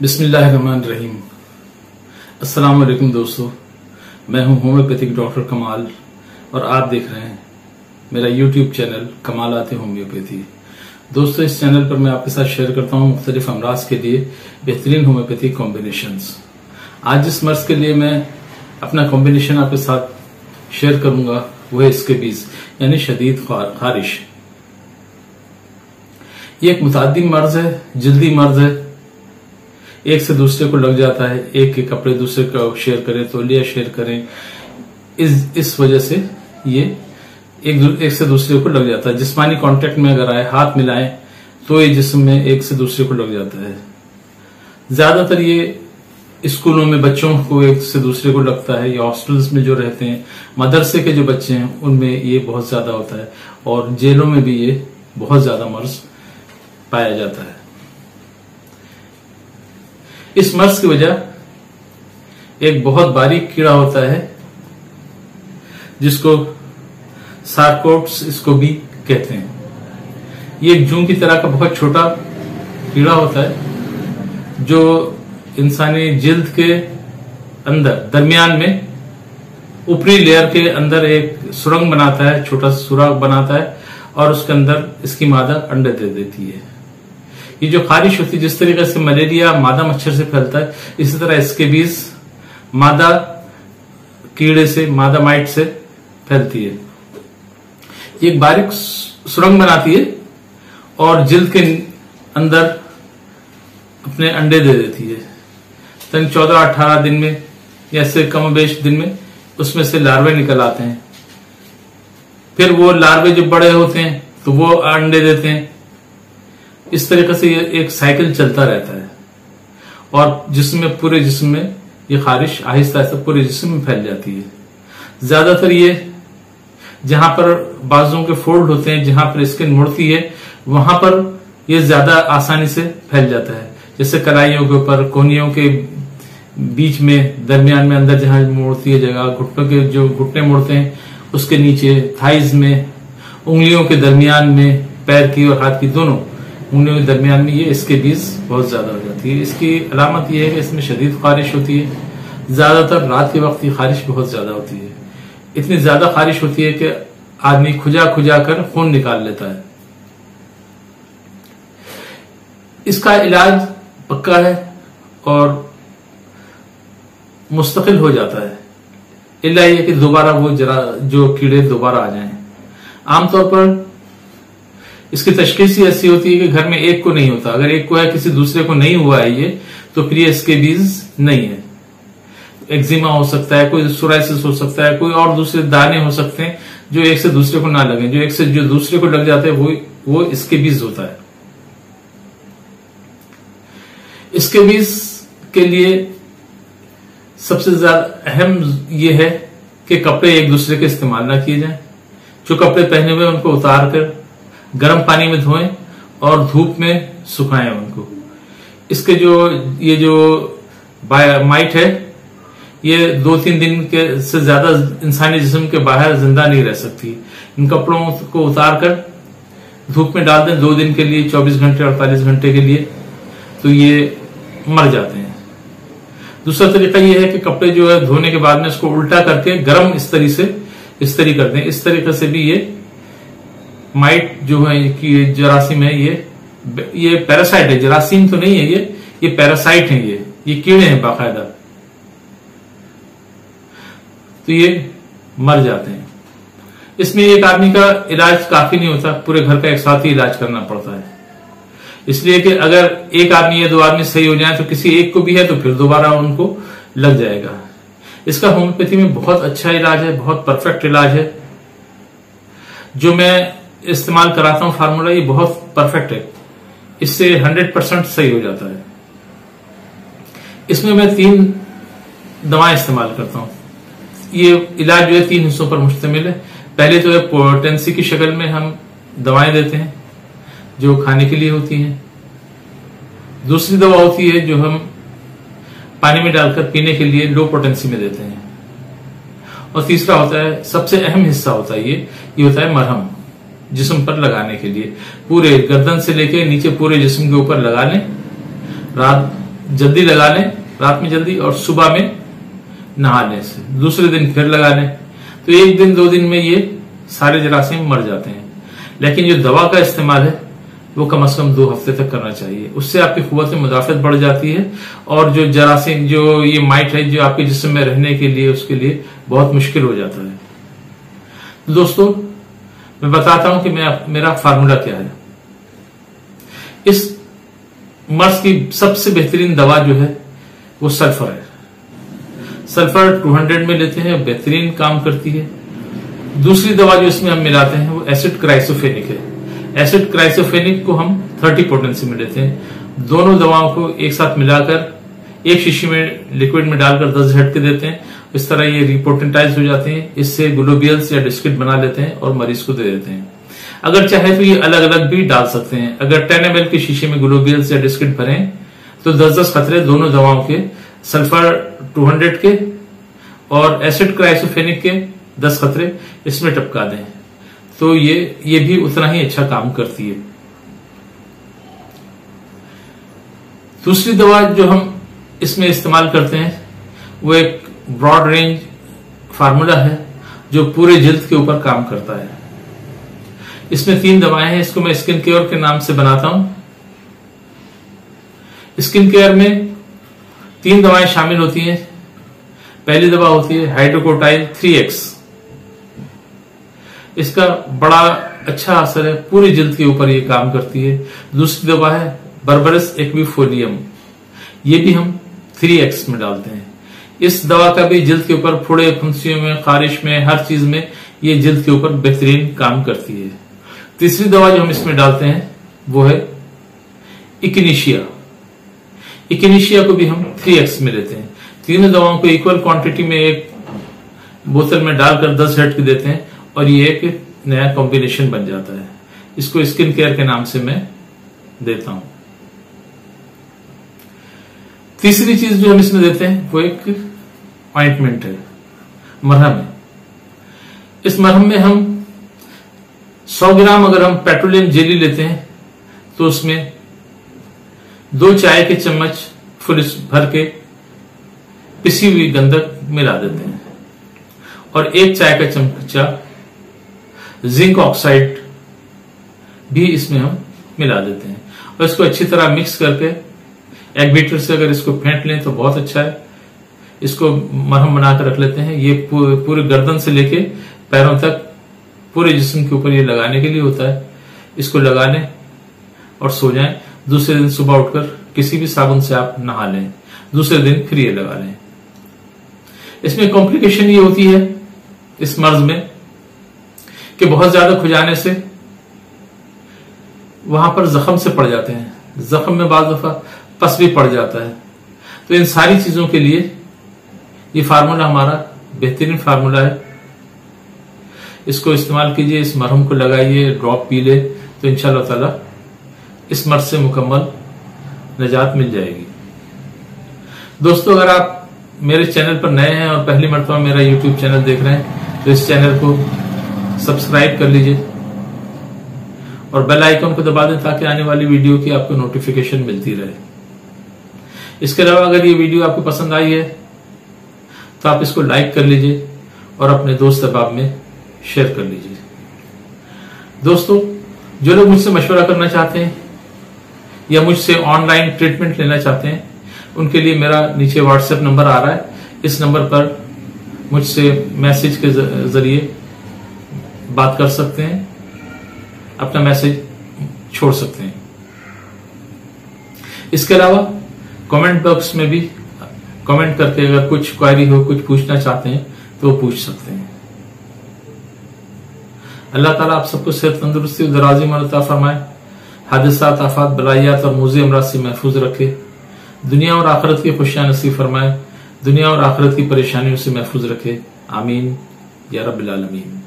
बिस्मिल्लाहिर्रहमानिर्रहीम। अस्सलाम वालेकुम दोस्तों, मैं हूँ होम्योपैथिक डॉक्टर कमाल और आप देख रहे हैं मेरा यूट्यूब चैनल कमाल आते होम्योपैथी। दोस्तों, इस चैनल पर मैं आपके साथ शेयर करता हूँ मुख्तलिफ़ अमराज के लिए बेहतरीन होम्योपैथिक कॉम्बिनेशन आज जिस मर्ज के लिए मैं अपना कॉम्बिनेशन आपके साथ शेयर करूँगा वह है इसके बीज यानी शदीद खारिश। ये एक मुतादी मर्ज है, जल्दी मर्ज है एक से दूसरे को लग जाता है, एक के कपड़े दूसरे को शेयर करें तो लिया शेयर करें, इस इस वजह से ये एक एक से दूसरे को लग जाता है। जिस्मानी कांटेक्ट में अगर आए, हाथ मिलाएँ तो ये जिसम में एक से दूसरे को लग जाता है। ज़्यादातर ये स्कूलों में बच्चों को एक से दूसरे को लगता है, या हॉस्टल्स में जो रहते हैं, मदरसे के जो बच्चे हैं, उनमें ये बहुत ज़्यादा होता है, और जेलों में भी ये बहुत ज़्यादा मर्ज पाया जाता है। इस मर्स की वजह एक बहुत बारीक कीड़ा होता है, जिसको सार्कोट्स इसको भी कहते हैं। ये एक जू की तरह का बहुत छोटा कीड़ा होता है, जो इंसानी जिल्द के अंदर, दरमियान में ऊपरी लेयर के अंदर एक सुरंग बनाता है, छोटा सुराग बनाता है, और उसके अंदर इसकी मादा अंडे दे देती है। ये जो खारिश होती है, जिस तरीके से मलेरिया मादा मच्छर से फैलता है, इसी तरह इसके बीज मादा कीड़े से, मादा माइट से फैलती है। ये एक बारीक सुरंग बनाती है और जिल्द के अंदर अपने अंडे दे देती है। तन चौदह अठारह दिन में या इससे कम बेश दिन में उसमें से लार्वे निकल आते हैं। फिर वो लार्वे जब बड़े होते हैं तो वो अंडे देते हैं। इस तरीके से ये एक साइकिल चलता रहता है। और जिसमें पूरे जिसम में ये खारिश, आहिस्ता आहिस्ता पूरे जिसम में फैल जाती है। ज़्यादातर ये जहाँ पर बाजुओं के फोल्ड होते हैं, जहाँ पर स्किन मुड़ती है, वहाँ पर ये ज़्यादा आसानी से फैल जाता है। जैसे कलाइयों के ऊपर कोनियों के बीच में, दरमियान में अंदर जहाँ मोड़ती है जगह, घुटनों के जो घुटने मोड़ते हैं, उसके नीचे थाइज में, उंगलियों के दरमियान में, पैर की और हाथ की दोनों। के दरमियान में ये इसके बीज बहुत ज़्यादा हो जाती है। इसकी अलामत यह है कि इसमें शदीद खारिश होती है। ज़्यादातर रात के वक्त की खारिश बहुत ज़्यादा होती है। इतनी ज़्यादा खारिश होती है कि आदमी खुजा खुजा कर खून निकाल लेता है। इसका इलाज पक्का है और मुस्तकिल हो जाता है। इला ये कि दोबारा वो जरा, जो कीड़े दोबारा आ जाएँ। आमतौर पर इसकी तशखीस ही ऐसी होती है कि घर में एक को नहीं होता। अगर एक को है, किसी दूसरे को नहीं हुआ है ये तो फिर ये इसके बीज नहीं है। एक्जिमा हो सकता है, कोई सोराइसिस हो सकता है, कोई और दूसरे दाने हो सकते हैं, जो एक से दूसरे को ना लगे। जो एक से जो दूसरे को लग जाते हैं, वो वो इसके बीज होता है। इसके बीज के लिए सबसे ज़्यादा अहम यह है कि कपड़े एक दूसरे के इस्तेमाल ना किए जाएँ। जो कपड़े पहने हुए उनको उतार कर गर्म पानी में धोएँ और धूप में सुखाएँ उनको। इसके जो, ये जो माइट है, ये दो तीन दिन के से ज़्यादा इंसानी जिस्म के बाहर ज़िंदा नहीं रह सकती। इन कपड़ों को उतार कर धूप में डाल दें दो दिन के लिए 24 घंटे, अड़तालीस घंटे के लिए तो ये मर जाते हैं। दूसरा तरीका ये है कि कपड़े जो है धोने के बाद में इसको उल्टा करके गर्म इस तरीके से इस तरीके कर दें। इस तरीके से भी ये माइट जो है कि जरासीम है, ये ये पैरासाइट है, जरासीम तो नहीं है ये ये पैरासाइट है ये ये कीड़े हैं बाकायदा। तो ये मर जाते हैं। इसमें एक आदमी का इलाज काफ़ी नहीं होता, पूरे घर का एक साथ ही इलाज करना पड़ता है। इसलिए कि अगर एक आदमी या दो आदमी सही हो जाए तो किसी एक को भी है तो फिर दोबारा उनको लग जाएगा। इसका होम्योपैथी में बहुत अच्छा इलाज है, बहुत परफेक्ट इलाज है। जो मैं इस्तेमाल कराता हूँ फार्मूला ये बहुत परफेक्ट है। इससे 100 परसेंट सही हो जाता है। इसमें मैं तीन दवाएँ इस्तेमाल करता हूँ। ये इलाज जो है तीन हिस्सों पर मुश्तमिल है। पहले तो है पोटेंसी की शक्ल में हम दवाएँ देते हैं, जो खाने के लिए होती हैं। दूसरी दवा होती है जो हम पानी में डालकर पीने के लिए लो पोटेंसी में देते हैं। और तीसरा होता है, सबसे अहम हिस्सा होता है ये ये होता है मरहम। जिस्म पर लगाने के लिए। पूरे गर्दन से लेके नीचे पूरे जिसम के ऊपर लगा लें। रात जल्दी लगा लें, रात में जल्दी और सुबह में नहाने से दूसरे दिन फिर लगा लें। तो एक दिन, दो दिन में ये सारे जरासीम मर जाते हैं। लेकिन जो दवा का इस्तेमाल है, वो कम से कम दो हफ़्ते तक करना चाहिए। उससे आपकी कुत मुदाफत बढ़ जाती है और जो जरासीम, जो ये माइट है, जो आपके जिसम में रहने के लिए, उसके लिए बहुत मुश्किल हो जाता है। दोस्तों मैं बताता हूँ कि मैं मेरा फार्मूला क्या है। इस मर्स की सबसे बेहतरीन दवा जो है, वो सल्फ़र है। सल्फ़र 200 में लेते हैं बेहतरीन काम करती है। दूसरी दवा जो इसमें हम मिलाते हैं, वो एसिड क्राइसोफेनिक है। एसिड क्राइसोफेनिक को हम 30 पोटेंसी में लेते हैं। दोनों दवाओं को एक साथ मिलाकर एक शीशी में लिक्विड में डालकर 10 झटके देते हैं। इस तरह ये रिपोर्टेंटाइज हो जाते हैं। इससे ग्लोबियल्स या डिस्किट बना लेते हैं और मरीज़ को दे देते हैं। अगर चाहे तो ये अलग अलग भी डाल सकते हैं। अगर टेन एम के शीशे में ग्लोबियल्स या डिस्किट भरे तो दस दस खतरे दोनों दवाओं के सल्फ़र 200 के और एसिड क्राइसोफेनिक के 10 खतरे इसमें टपका दें। तो ये ये भी उतना ही अच्छा काम करती है। दूसरी दवा जो हम इसमें इस्तेमाल करते हैं, वो एक ब्रॉड रेंज फार्मूला है, जो पूरे जिल्द के ऊपर काम करता है। इसमें तीन दवाएँ हैं, इसको मैं स्किन केयर के नाम से बनाता हूँ। स्किन केयर में तीन दवाएँ शामिल होती हैं। पहली दवा होती है हाइड्रोकोटाइल थ्री एक्स इसका बड़ा अच्छा असर है, पूरी जिल्द के ऊपर ये काम करती है। दूसरी दवा है बर्बरस एक्विफोलियम ये भी हम थ्री एक्स में डालते हैं। इस दवा का भी जिल्द के ऊपर फोड़े, फुंसियों में, खारिश में, हर चीज़ में ये जिल्द के ऊपर बेहतरीन काम करती है। तीसरी दवा जो हम इसमें डालते हैं, वो है इकिनिशिया। इकिनिशिया को भी हम थ्री एक्स में लेते हैं। तीनों दवाओं को इक्वल क्वांटिटी में एक बोतल में डालकर दस हेड के देते हैं और ये एक नया कॉम्बिनेशन बन जाता है। इसको स्किन केयर के नाम से मैं देता हूँ। तीसरी चीज़ जो हम इसमें देते हैं, वो एक ऑइंटमेंट है, मरहम है। इस मरहम में हम 100 ग्राम अगर हम पेट्रोलियम जेली लेते हैं तो उसमें दो चाय के चम्मच फुल भर के पिसी हुई गंधक मिला देते हैं। और एक चाय का चमचा जिंक ऑक्साइड भी इसमें हम मिला देते हैं। और इसको अच्छी तरह मिक्स करके बीटर से अगर इसको फेंट लें तो बहुत अच्छा है। इसको मरहम बनाकर रख लेते हैं। ये पूरे गर्दन से लेके पैरों तक, पूरे जिस्म के ऊपर ये लगाने के लिए होता है। इसको लगा लें और सो जाएँ। दूसरे दिन सुबह उठकर किसी भी साबुन से आप नहा लें। दूसरे दिन फिर ये लगा लें। इसमें कॉम्प्लिकेशन ये होती है इस मर्ज में कि बहुत ज़्यादा खुजाने से वहाँ पर जख्म से पड़ जाते हैं। जख्म में बाद दफ़ा पस भी पड़ जाता है। तो इन सारी चीज़ों के लिए ये फार्मूला हमारा बेहतरीन फार्मूला है। इसको इस्तेमाल कीजिए, इस मरहम को लगाइए, ड्रॉप पी ले तो इंशाल्लाह ताला इस मर्ज से मुकम्मल निजात मिल जाएगी। दोस्तों, अगर आप मेरे चैनल पर नए हैं और पहली मरतबा मेरा यूट्यूब चैनल देख रहे हैं तो इस चैनल को सब्सक्राइब कर लीजिए और बेल आइकन को दबा दें ताकि आने वाली वीडियो की आपको नोटिफिकेशन मिलती रहे। इसके अलावा अगर ये वीडियो आपको पसंद आई है तो आप इसको लाइक कर लीजिए और अपने दोस्त अहबाब में शेयर कर लीजिए। दोस्तों, जो लोग मुझसे मशवरा करना चाहते हैं या मुझसे ऑनलाइन ट्रीटमेंट लेना चाहते हैं, उनके लिए मेरा नीचे व्हाट्सएप नंबर आ रहा है। इस नंबर पर मुझसे मैसेज के ज़रिए बात कर सकते हैं, अपना मैसेज छोड़ सकते हैं। इसके अलावा कमेंट बॉक्स में भी कमेंट करके अगर कुछ क्वारी हो, कुछ पूछना चाहते हैं तो पूछ सकते हैं। अल्लाह ताला आप सबको सेहत तंदुरुस्ती दराजी मरता फरमाए। हादसा, आफात, बलाइयात और मूजी अमराज से महफूज रखे। दुनिया और आखरत की खुशियाँ नसीब फरमाए। दुनिया और आखरत की परेशानियों से महफूज रखे। आमीन। या रबालमीन